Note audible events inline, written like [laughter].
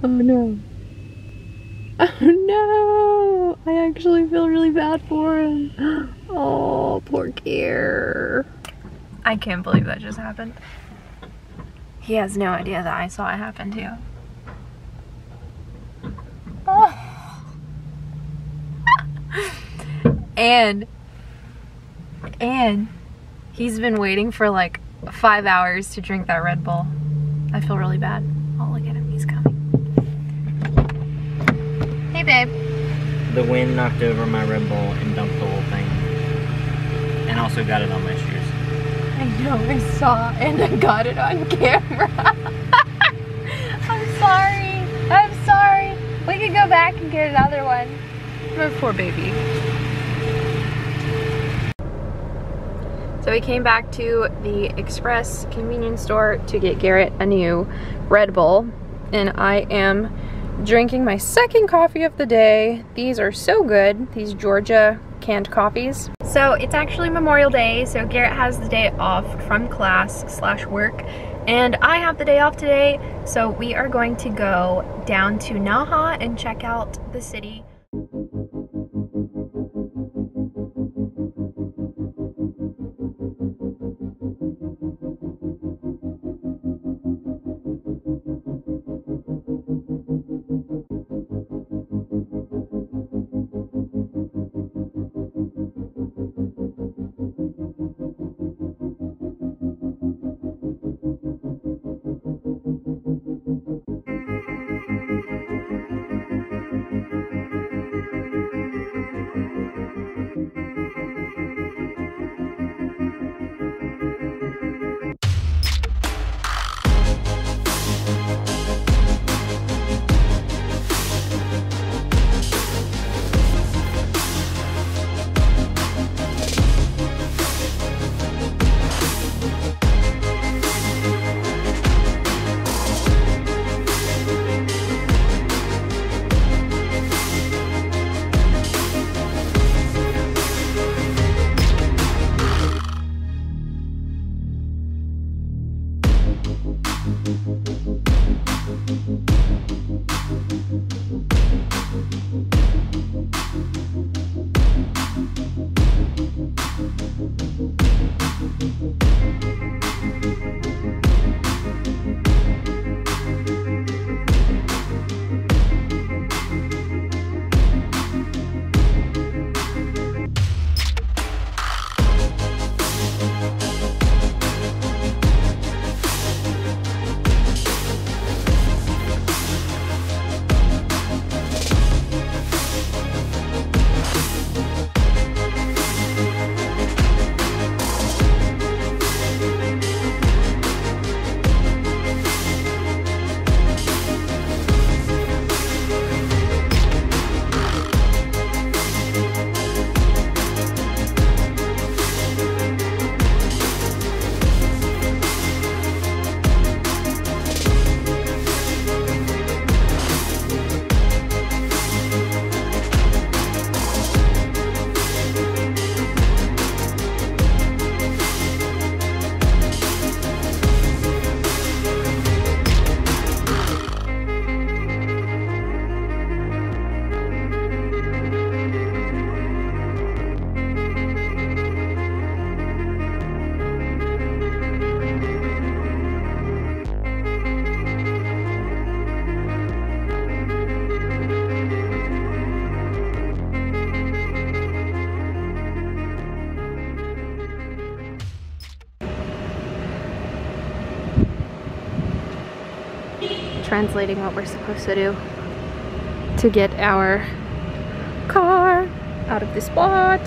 Oh no. Oh no! I actually feel really bad for him. Oh, poor Gear. I can't believe that just happened. He has no idea that I saw it happen too. Oh. and, and he's been waiting for like five hours to drink that Red Bull. I feel really bad. Oh, look at him, he's coming. Babe. The wind knocked over my Red Bull and dumped the whole thing. And also got it on my shoes. I know, I saw and I got it on camera. [laughs] I'm sorry. I'm sorry. We could go back and get another one. My poor baby. So we came back to the Express convenience store to get Garrett a new Red Bull. And I am drinking my second coffee of the day. These are so good, these Georgia canned coffees. So it's actually Memorial Day, so Garrett has the day off from class slash work, and I have the day off today, so we are going to go down to Naha and check out the city. Translating what we're supposed to do to get our car out of the spot.